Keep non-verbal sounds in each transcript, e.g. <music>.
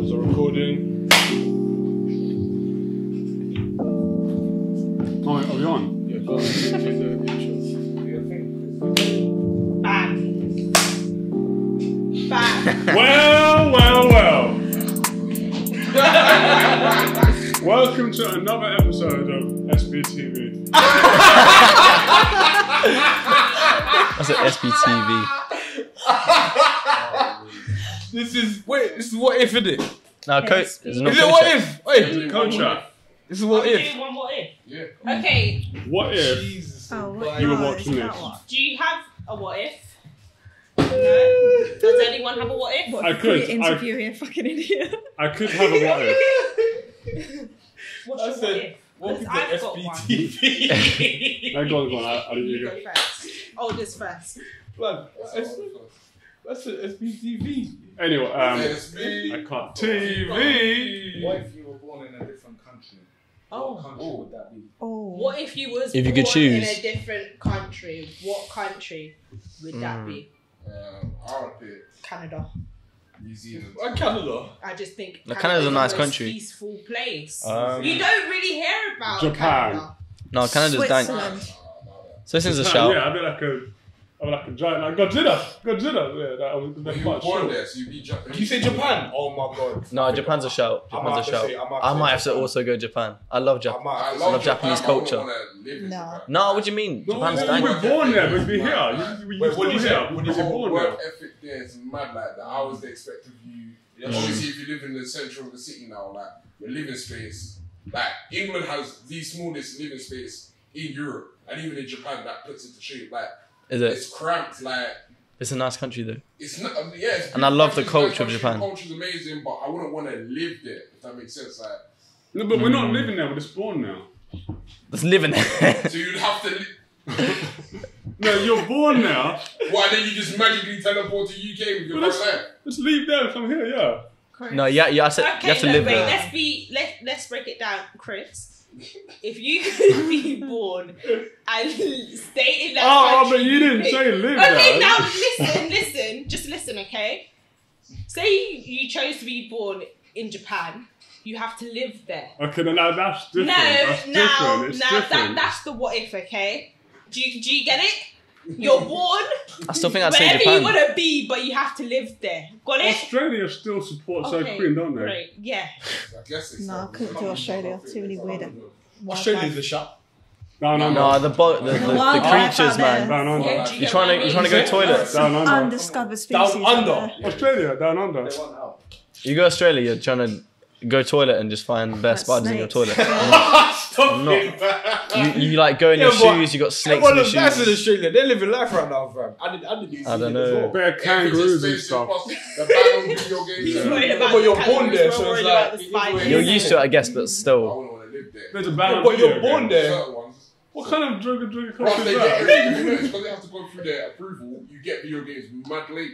Cameras are recording. Oh, are we on? Yeah, go on. Give the intro. Bang. Bang. Well, well, well. <laughs> Welcome to another episode of SBTV. That's an SBTV. <laughs> This is wait. This is what if, isn't it? Is No, coach. Yes, It's it what if? Wait, Culture. this is what Are we if. one more if? Yeah. Okay. What if Jesus. Oh, what You were no, watching is this. what? Do you have a what if? No. Does anyone have a what if? What I could, we interview here, fucking idiot. I could have a what if? <laughs> What's I your said, what if? Welcome to 'Cause I've got one. SBTV. No, go on, go on. I, I didn't You go you. first. Oh, this first. Blood, that's that's an SBTV. Anyway, um, SB. I can't. TV. What if you were born in a different country? Oh. What country would that be? Oh. What if you was If you could born choose. in a different country? What country would that be? Um, I would pick Canada. New Zealand. Why Canada? I just think No, Canada's a nice country. Peaceful place. Um, you don't really hear about Japan. Canada. No, Canada's dank. Switzerland. So this is a Yeah, shout. Yeah, I'd be like a, I'd be like a giant, like Godzilla, Godzilla. Yeah, that was But that's you much. born there, so you'd be Japan. You say Japan? Oh my god. No, Japan's a shout. Japan's a have to shout. say- I might have I to might have to Japan. also go Japan. I love I, Japan. might, I love love Japanese Japan, but culture. wouldn't wanna live in No. Japan. No, what do you mean? No, Japan's you dank. were born there, but be here. Wait, You, you what still did you say? here. What But did you're The born whole there. work ethic there is mad like that. I was the expect of you. Mm. Obviously, if you live in the centre of the city now, like your living space, like England has the smallest living space in Europe, and even in Japan, that puts it to shame. Like Is it? it's cramped. Like It's a nice country though. it's not. um, yeah, it's And I love the beautiful, culture of Japan. The culture's amazing, but I wouldn't want to live there. If that makes sense. Like No, but we're not living there. We're just born now. Let's live in there. so you'd have to. Li- <laughs> No, you're born now. Why then you just magically teleport to UK with your Well, whole that's- life? Just leave there and come here. Yeah. no, yeah, yeah. I said Okay, you have to no, live wait, there. let's be let let's break it down, Chris. If you could be born and stay in that Oh, country, but you didn't pick- say live Okay, now listen, listen, just listen, okay? Say you chose to be born in Japan, you have to live there. Okay, then now that's different. No, that's now, different. Now different. that that's the what if, okay? Do you do you get it? You're born I still think I'd say wherever you Japan. want to be, but you have to live there. Got it? Australia still supports their Okay, queen, don't they? Great, yeah. I guess it's. No, I couldn't do Australia. Too many weird- Australia's a shot. Down No, under. No, the bo- the, the, the wildlife creatures, out there. man. Down under. Yeah, do You get trying what to you're trying to mean? go toilet? Down under. Undiscovered species. Down out under. there. Australia, down under. They want out. You go Australia, you're trying to go toilet and just find bare That's spiders in your snakes. toilet. <laughs> <laughs> Stop I'm not. it, man. You, you like go in Yeah, your but- shoes, you got snakes Well, in your the that's in shoes. Australia. They're living life right now, fam. I did, I did New I don't Zealand know. well. Bare kangaroos and Everything's stuff. The ban video games. He's Yeah. worried But you're born there, so it's like- about the it is spiders. what it You're used to it, I guess, but mm. still. wouldn't want to live there. There's a ban on But you're born there. What kind of drug and drug But culture they is get that? you know, it's because they have to go through their approval. You get video games mad late.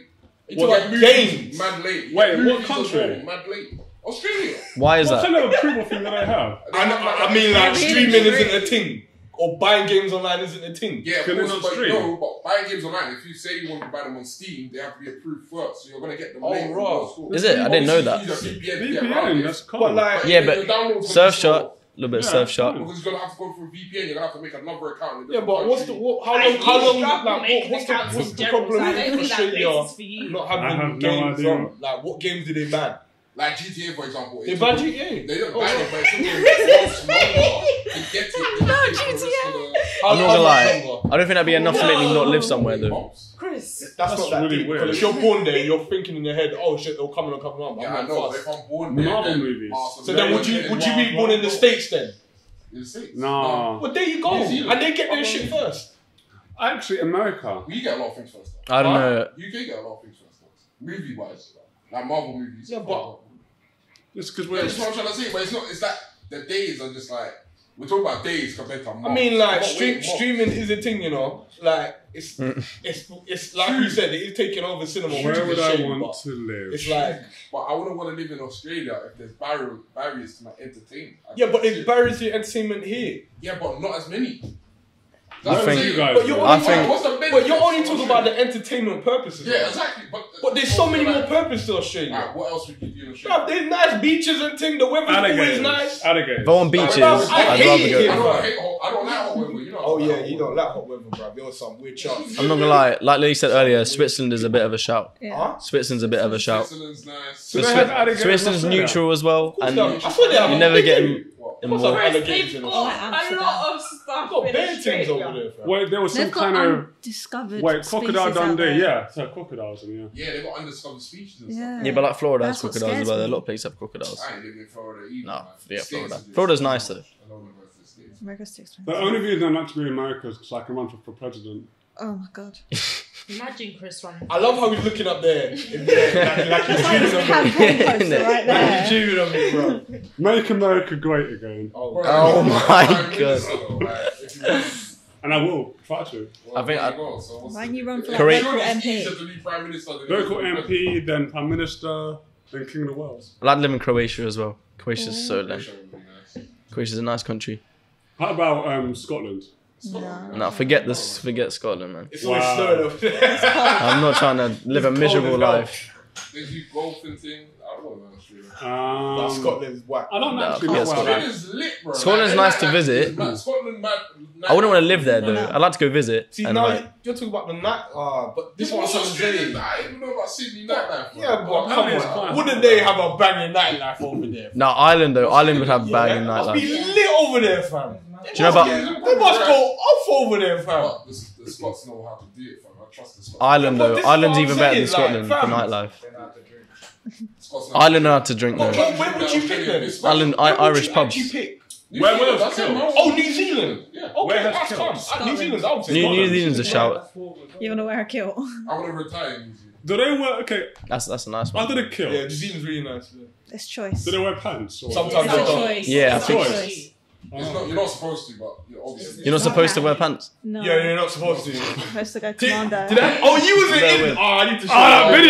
It's You like games. Mad late. Wait, what country? well, Mad late. Australia. Why is What that? kind of approval thing that I have? I, know, I mean, like, Really streaming isn't a thing. Or buying games online isn't a thing. Yeah, of Can they course, not but stream? no, but buying games online, if you say you want to buy them on Steam, they have to be approved first. So you're going to get them Oh, late. right. Is it? I didn't know that. Obviously, you use a VPN, to VPN, that's cool. But like, Yeah, but download's gonna Surfshark, a little bit Yeah, Surfshark. fine. Because you're gonna have to go through VPN. You're gonna have to make another account. in a yeah, different but what's the country. what, how I long? How long? struggle Like, what, making what's the accounts what's in the general, problem I with don't think that Australia places for you. not I have having no games idea. from? Like, what games did they ban? Like GTA, for example. They it's- banned GTA. They don't Oh, ban it, but it's much longer to get it. <laughs> No, it takes for the rest GTA. How- I'm not gonna lie. I don't think that'd be enough to make me not live somewhere though. Chris. That's, That's not really deep. weird. If you're born there, you're thinking in your head, oh shit, they'll come in, they'll come in. Yeah, I know. But if. I'm born there, Marvel then movies. So then, would you would you be born in the states then? In the States? No. Well, there you go. And they get their shit first. Actually, America. We get a lot of things first. Though. I don't know. UK get a lot of things first. Though. Movie wise, like Marvel movies. Yeah, but- Just because we're. that's what I'm trying to say. But it's not. It's like the days are just like we're talking about days compared to. Months. I mean, like I'm stream, waiting streaming is a thing, you know. Like it's mm. it's it's like you said, it is taking over cinema. which Where is would a I shame, want but to live? It's like But I wouldn't want to live in Australia if there's barrier, barriers to my entertainment. I yeah, but there's it. barriers to entertainment here. Yeah, but not as many. That's what I'm think- saying. guys- But you're I think- What's the but you're only talking about the entertainment purposes. Yeah, exactly. But, But there's so many more purposes to Australia. Alright, what else would you do in Bruv, Australia? there's nice beaches and things. The weather's always nice. Alligators. If I beaches, Bruv, I I'd hate rather it go. here. I don't hate hot. I don't like hot weather. You know. Oh yeah, you don't like hot weather, bruv. You're some weird chance. <laughs> I'm not gonna lie. Like Lee said earlier, Switzerland is a bit of a shout. Yeah. Huh? Switzerland's a bit of a shout. Switzerland's nice. So But they Swi- have alligators in Switzerland's neutral as well, and I swear you never they get do. in, What? Of course, I've involved. alligators They've in got Australia. a lot of stuff I've got in bear things over Australia. there. fam. Wait, there was some They've got kind of undiscovered wait crocodile Dundee. Yeah, so crocodiles in here. Yeah, they got undiscovered species and Yeah. stuff. Yeah, but like Florida has That's what crocodiles as well. A lot of places have crocodiles. I ain't living in Florida either. No, man. yeah, Florida. Florida's nice, though. I don't want to go to the America's too expensive. The only reason I like to be in America is because I can run for, for president. Oh my god. <laughs> Imagine Chris running. I love how he's looking up there. In there like, like he's Like dreaming of me. campaign Like he's there. dreaming of me, bro. Make America great again, Oh, Bro, Oh you're my God. minister, though, like, if you want- <laughs> and I will fight you. well, I think I- you go, so Why don't you run for, like, local MP? easier to be prime minister than it is Local MP, then prime minister, then king of the world. I like to live in Croatia as well. Croatia's so president. nice. Would be. Croatia's a nice country. How about um, Scotland? No. No, forget this. Forget Scotland, man. It's always Wow. snowing over there. I'm not trying to live a miserable cold as hell. life. They do golf and thing. I don't know Australia. Um, Nah, Scotland's whack. I don't No, actually yeah, know where Scotland. Is lit, bro. Scotland's Like, nice like, to visit. man, Scotland, man, I wouldn't want to live there though. No. I'd like to go visit. See, and now like, you- you're talking about the night. Ah, but this This one's was Australia. Australian. I didn't even know about Sydney nightlife. bro. Yeah, but come on. Wouldn't they have a banging nightlife over there? no, Ireland though. Ireland would have banging Yeah, must be nightlife. lit over there, fam. Do you know about They must go off over there, fam. But the, the Scots know how to do it, fam. I trust the Scots. Ireland but though? this is Ireland's what even I'm better than saying, like, Scotland for fam. nightlife. Scots know Ireland know how to drink But though. where, where would you pick then? Ireland, I, Where would Irish you pubs. actually pick? New Where Zealand, was that's killed? it, man. Oh, New Zealand. Yeah. Okay, Where has that's killed? calm. New Scotland. Zealand's out. New, New Zealand's a shout. You want to wear a kilt? I want to retire in New Zealand. Do they wear okay? That's that's a nice one. I Under the kill, Yeah, New Zealand's really nice. Yeah. It's choice. do they wear pants? Or Sometimes It's they don't. choice. Yeah, I It's a think- choice. It's not, you're not supposed to, but you're obviously. You're not supposed to wear pants. No. Yeah, you're not supposed to. supposed to go Did, commando. did I? Oh, you was Bear in. Oh, I need to ah, show Oh, that you.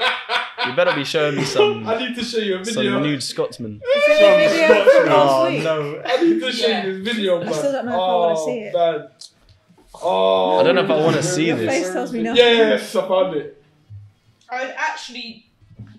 video! <laughs> You better be showing me some <laughs> I need to show you a video. some nude Scotsman. Is there a video from Oh, last no. I need to show Yeah. you this video, man. still don't know if I oh, wanna see it. Man. Oh, I don't know if I wanna oh, see Your this. face tells me Yeah, nothing. yes, I found it. I actually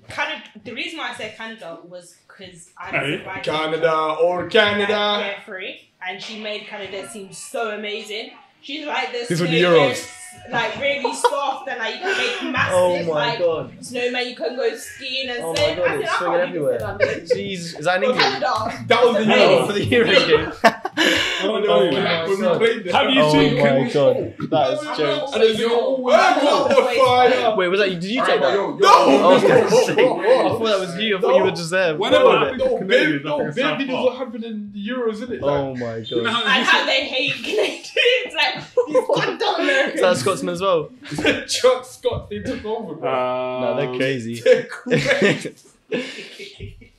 Canada. The reason why I said Canada was because I Hey. was Canada or Canada. Yeah, free, and she made Canada seem so amazing. She's like this. These were the Euros. Like really soft, and like you can make <laughs> oh massive Oh my like god. snowman. You can go skiing and Oh my. God, I said, it's I swinging can't everywhere. everywhere. Jeez, is that in Well, England? Canada. That was the Hey. Euro. Oh, for the Euro <laughs> game. I don't. When we. Have you Oh seen? my god, that is jokes. And there's no oh, the fire. Wait, was that you? Did you take that? yo, yo, No! I was gonna Oh, say. oh, oh, I thought that was you. I thought you were just there. Whenever No, I think no, of Canadians, bare, I no, think it's bare South videos Park. what happened in the Euros, isn't it? Oh my god. how And how they hate Canadians. Like, <laughs> God damn Is Americans. that a Scotsman as well? Like, <laughs> Chuck Scott, they took over, bro. No, Um, they're crazy. They're crazy. <laughs> <laughs>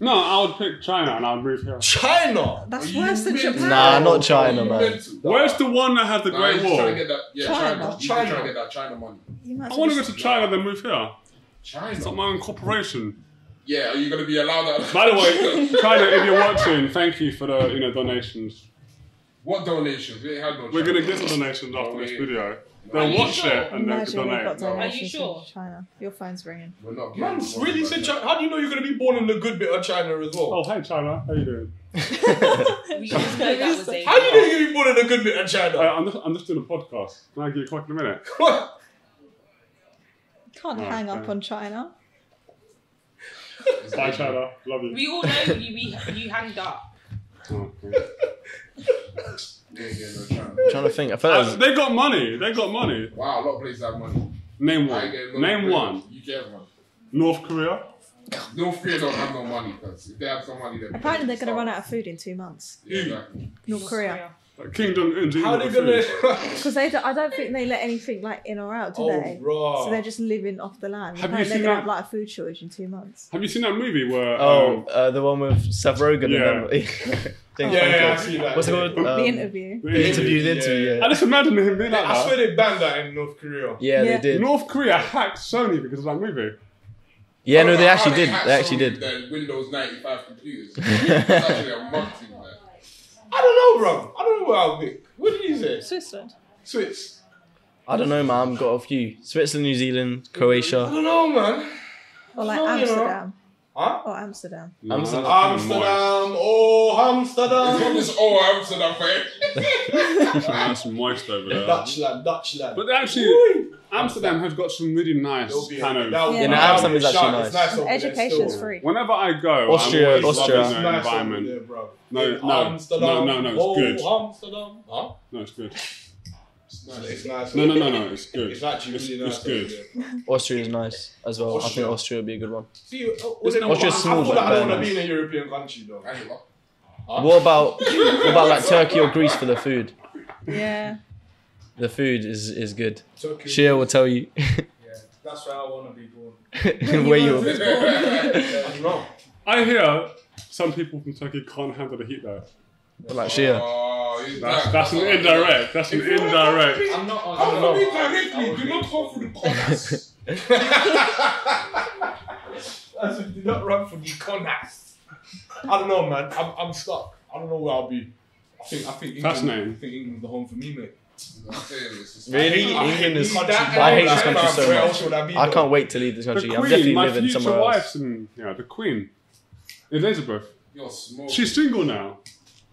No, I would pick China and I'd move here. China. That's You worse than mental. Japan. Nah, not China, man. Where's the one that has the Nah, Great he's just trying to get that, yeah, China. China. He's just trying to China. get that China money. You might I as want to well go to China then move here. China. It's not my own corporation. Yeah, are you gonna be allowed that? By the way, <laughs> China, if you're watching, thank you for the you know donations. what donations? We ain't had no. We're gonna get some donations after Oh, this yeah. video. Are They'll watch sure? it and they can Imagine we've got donate. No. donations sure? from China. Your phone's ringing. We're not. Man, one really of said. China. How do you know you're going to be born in the good bit of China as well? Oh, hey China, how you doing? <laughs> We just know that was. How do you know you're going to be born in the good bit of China? Uh, I'm, just, I'm just doing a podcast. Can I give you a quick in a minute? <laughs> What? Can't Oh, hang up okay. on China. Bye China, love you. We all know you. We, you hanged up. Oh, okay. <laughs> We ain't getting no China. trying to think. I felt Uh, it was, they got money. They got money. Wow, a lot of places have money. Name I ain't getting one. no Name money. one. UK have money. North Korea. North Korea don't have no money because if they have some money, then Apparently, they're going to run out of food in two months. Yeah, exactly. North Korea. Like Kim Jong Un. How are they going <laughs> to. Because they, don't- I don't think they let anything like in or out, do Oh, they? bro. So they're just living off the land. Have you Apparently seen they're that- going to have like a food shortage in two months. Have you seen that movie where? oh, um, uh, the one with Seth Rogen Yeah. and them. <laughs> Yeah, yeah, I see that. What's it called? The Um, the interview. the The interview, the interview, I yeah. just imagine him being like I swear they banned that in North Korea. Yeah, Yeah. they did. North Korea hacked Sony because of that movie. Yeah, no, they actually did. They actually did. their Windows 95 computers. <laughs> It's actually a month man. I don't know, bro. I don't know where I'll pick. What did you say? Switzerland. Swiss. I don't know, man. I've got a few. Switzerland, New Zealand, Croatia. I don't know, man. Or like No, you know. Amsterdam. Huh? Or Amsterdam. No, Amsterdam. that's kinda moist. Amsterdam. Oh, It's not Amsterdam. this all Amsterdam, eh? fam. That's moist over there. Dutchland, Dutchland. But actually, Amsterdam has got some really nice It'll be- kind of. that'll Yeah, no, Amsterdam is actually sharp. It's nice. Education's free. Whenever I go, Austria- I'm always Austria. loving It's the nice environment. there, bro. No, no, Amsterdam. no, no, no, it's oh, good. Amsterdam. Huh? No, it's good. It's nice. No, no, no, no, it's good. It's actually It's- really nice. it's good. Austria is nice as well. I think Austria would be a good one. See, uh, It's I- not- I- I small, like I don't want to be in a European country, though. I. Huh? What about what about like Turkey or Greece for the food? Yeah. The food is is good. Turkey. Shia will tell you Yeah, that's where I want to be born. <laughs> where you. I don't know. I hear some people from Turkey can't handle the heat though. Like Shia. Oh, he's That's, back. that's an indirect. That's an indirect. I'm not on. I'm don't not know. directly. Do not go for the corners. I said, do not run for the contacts. I don't know, man. I'm, I'm stuck. I don't know where I'll be. I think I think England, Fascinating. I think England's the home for me, mate. I'm saying this. It's Really? England is. I hate this country so much. I be? I though? can't wait to leave this The country. I'm definitely my living future somewhere wife's else. in, yeah, the Queen, Elizabeth. You're smoking. She's single now.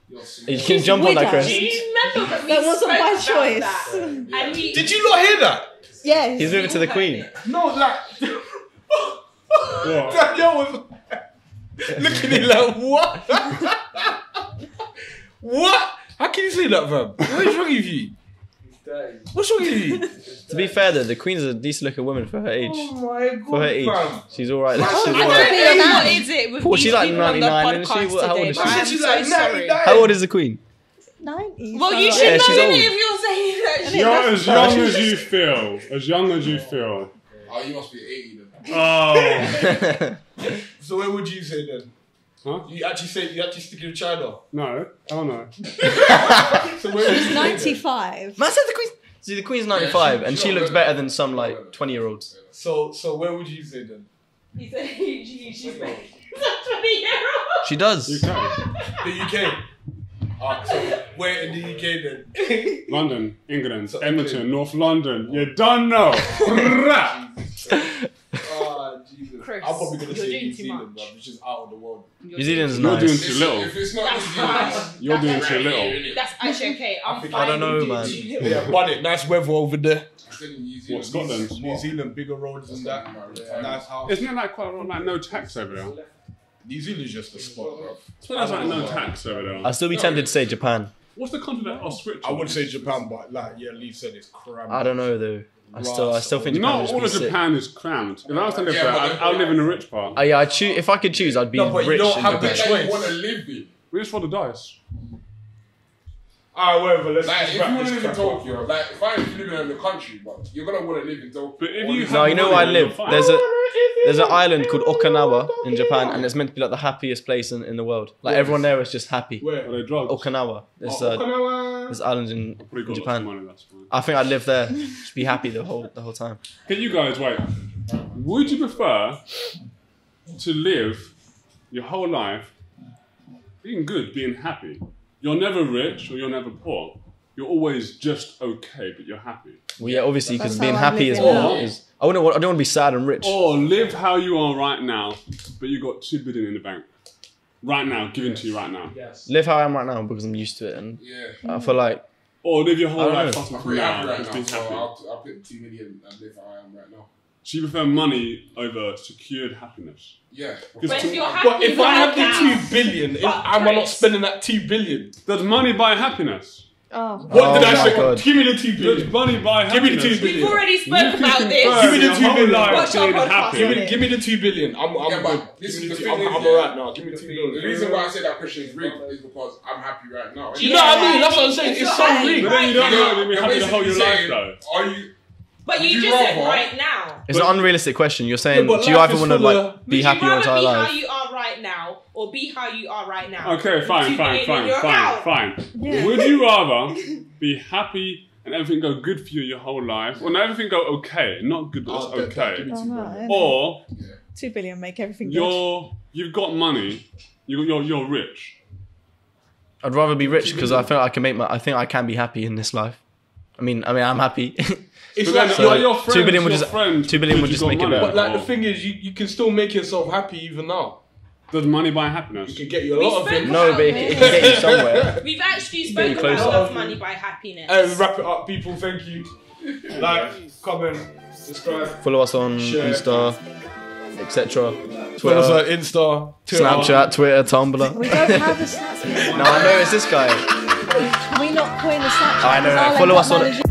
You're You smoking. can jump on that, widowed. Chris. Do you remember that we That wasn't spoke by about choice. that? Yeah. And he, Did you not hear that? Yes. He's moving to the Queen. No, like. What? Daniel was looking at it like, what? <laughs> what? How can you say that, fam? What is wrong with you? It's dirty. What's wrong with you? To be fair though, the Queen's a decent looking woman for her age. Oh my god, For her age, fam. she's alright. I She's don't I alright. don't Hey, know what man. is it with Well, she's like people on the 99, isn't she? podcast how old is but she? I'm She's so like 99. How old is the Queen? 90. Well, you should Yeah, know she's it if you're saying that. Yeah, You're as young as you feel. As young as you feel. Oh, you must be 80 then. Oh. <laughs> So where would you say then? Huh? You actually say you actually stick in China. No. Oh no. <laughs> So where She's say 95. Man said the Queen. See, the Queen's 95, she- and she she looks better than some like 20 year olds. So so where would you say then? He said he- she- she's like 20 year old. She does. You can. The UK. Alright, so where in the UK then? London, England, So- Edmonton, North London. You don't know. <laughs> Rah. Jesus. Chris, I'm probably gonna you're say doing New too Zealand, much. bro, which is out of the world. New Zealand's You're doing too little. If it's not That's New Zealand, fine. You're doing too fine. little. That's actually okay. I'm I think- fine. I don't know, with man. doing too little. Yeah, won it. Nice weather over there. I said New What, Zealand. Scotland? New Zealand, bigger roads than that. Yeah. Nice house. Isn't it like quite a lot like no tax over there? New Zealand's just a spot, bro. It's there's like no tax over there. I'd still be tempted to say Japan. What's the country that I'll switch? I would say Japan, but like yeah, Lee said it's crap. I don't know though. I still, I still think Japan Not would all of just be sick. Japan is crammed. If I was to live Yeah, there, but I'd, the- I'll live in the rich part. Oh, yeah, I choose. If I could choose, I'd be No, but you rich don't in have the Japan. Choice. you want to live there. We just roll the dice. Alright, whatever. Let's Like, just if wrap you want this to live in crap up. Tokyo, like, if I was living in the country, but you're gonna want to live in Tokyo. But if Or you live- have No, you know where I money, you're live. fine. There's a there's an island called Okinawa in Japan, and it's meant to be like the happiest place in, in the world. Like everyone there is just happy. Where? Are they drugs? Okinawa. There's Oh, uh, Okinawa. there's islands in, Probably in got lots of Japan. money, that's fine. I think I'd live there. Just be happy the whole the whole time. Can you guys wait? Would you prefer to live your whole life being good, being happy? You're never rich or you're never poor. You're always just okay, but you're happy. Well, yeah, obviously because That's being how I'm happy as living now. is. I wouldn't want. I don't want to be sad and rich. Or live how you are right now, but you got two billion in the bank. Right now, given to you right now. Yes. Live how I am right now because I'm used to it, and Yeah. I feel like Or live your whole I life know. starting I'm from pretty now, happy right just now, being so happy. I'll, I'll put two million and live how I am right now. So you prefer money over secured happiness? Yeah. Because But to- if you're happy But if I have the two billion, if, But am I not spending that two billion? does money buy happiness? Oh. What Oh did I say? God. Give me the two Does billion. money buy Give me the happiness? two billion. We've already You spoke about this. Give me the your two whole billion. life Watch our podcast. Give me, give me the two billion. I'm, I'm Yeah, good. but Give this me is the the. I'm, I'm yeah, alright now. Give me the two The reason why I say that question is rigged is because I'm happy right now. You know what I mean? That's what I'm saying. If It's so happy rigged. But then you don't know now- that you'll be You're happy the whole your life though. Are you? But you you just said rather- right now. it's an unrealistic question. You're saying, but do you life either want to full of- like be Would happy you your rather entire be life? how you are right now or be how you are right now? Okay, fine, fine, fine, fine, account. fine. Yeah. Would you <laughs> rather be happy and everything go good for you your whole life, or not everything go okay, not good, but Oh, it's that- that- give okay, me Oh, two no, billion. innit? or Two billion make everything you're you've got money, you you're you're rich. I'd rather be rich because I feel like I can make my. I think I can be happy in this life. I mean, I mean, I'm happy. <laughs> It's But then, like, So, like your two friends, billion would just- friend two billion would just make got it money. but like the thing is, you, you can still make yourself happy even now. Does money buy happiness? It can get you a We lot of spoke things. no, but it, it can get you somewhere. <laughs> We've actually you spoken closer. about love money by happiness. And wrap it up, people. Thank you. Like, comment, subscribe. Follow us on Share. Insta, etc. Follow us on Twitter, Insta, Twitter. Snapchat, Twitter, Tumblr. We don't have a Snapchat. <laughs> No, I know it's this guy. Can we not coin a Snapchat? I know. Because Follow us on managing